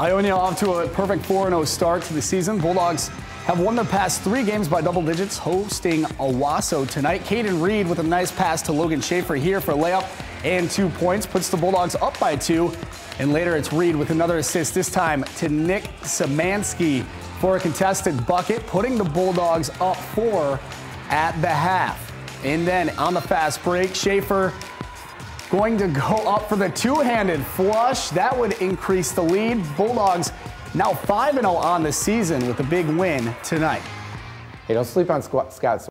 Ionia off to a perfect 4-0 start to the season. Bulldogs have won their past three games by double digits, hosting Owosso tonight. Caden Reed with a nice pass to Logan Schaefer here for a layup and two points, puts the Bulldogs up by two. And later it's Reed with another assist, this time to Nick Samansky for a contested bucket, putting the Bulldogs up four at the half. And then on the fast break, Schaefer going to go up for the two-handed flush. That would increase the lead. Bulldogs now 5-0 on the season with a big win tonight. Hey, don't sleep on Scott